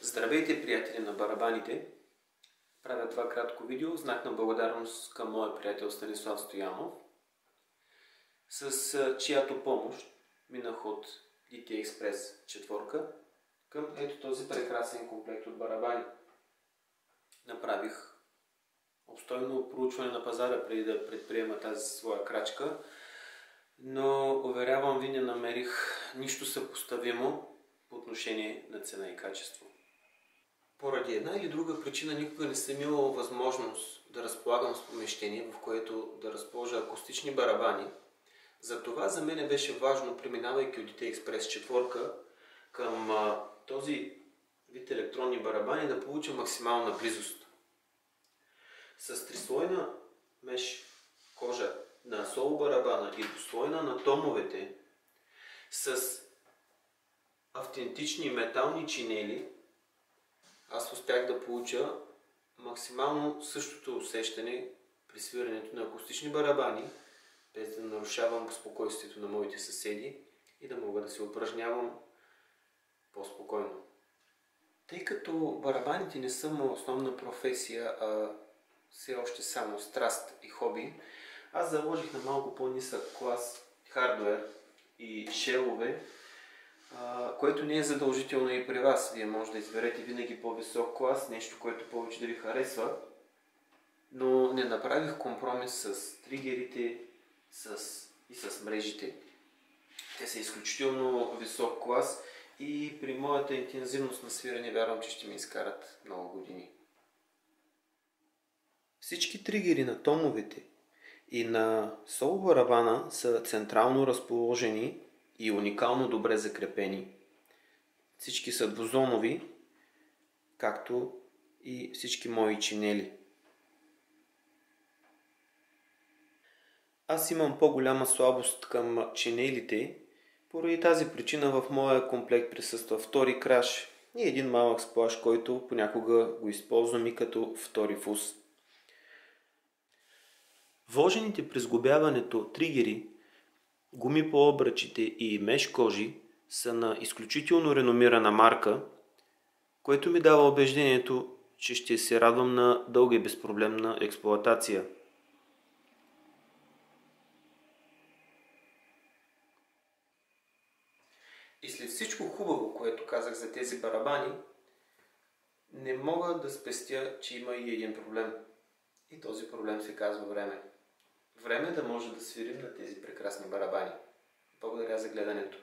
Здравейте, приятели на барабаните! Правя това кратко видео, знак на благодарност към моя приятел Станислав Стоянов, с чиято помощ минах от DT Express 4 към ето този прекрасен комплект от барабани. Направих обстойно проучване на пазара преди да предприема тази своя крачка, но уверявам ви не намерих нищо съпоставимо по отношение на цена и качество. Поради една или друга причина никога не съм имал възможност да разполагам с помещение, в което да разположа акустични барабани. Затова за мен беше важно, преминавайки от DT Express 4 към а, този вид електронни барабани, да получа максимална близост. С трислойна меш кожа на соло барабана и двуслойна на томовете с автентични метални чинели аз успях да получа максимално същото усещане при свирането на акустични барабани, без да нарушавам спокойствието на моите съседи и да мога да се упражнявам по-спокойно. Тъй като барабаните не са моя основна професия, а все още само страст и хоби, аз заложих на малко по-нисък клас хардвер и шелове, което не е задължително и при вас. Вие може да изберете винаги по-висок клас, нещо, което повече да ви харесва, но не направих компромис с тригерите с... и с мрежите. Те са изключително висок клас и при моята интензивност на свирене вярвам, че ще ми изкарат много години. Всички тригери на томовете и на соло барабана са централно разположени и уникално добре закрепени. Всички са двузонови, както и всички мои чинели. Аз имам по-голяма слабост към чинелите, поради тази причина в моя комплект присъства втори краш и един малък сплаш, който понякога го използвам и като втори фус. Вложените при сгубяването тригери гуми по обръчите и меш кожи са на изключително реномирана марка, което ми дава убеждението, че ще се радвам на дълга и безпроблемна експлоатация. И след всичко хубаво, което казах за тези барабани, не мога да спестя, че има и един проблем. И този проблем се казва време. Време е да може да свирим на тези прекрасни барабани. Благодаря за гледането.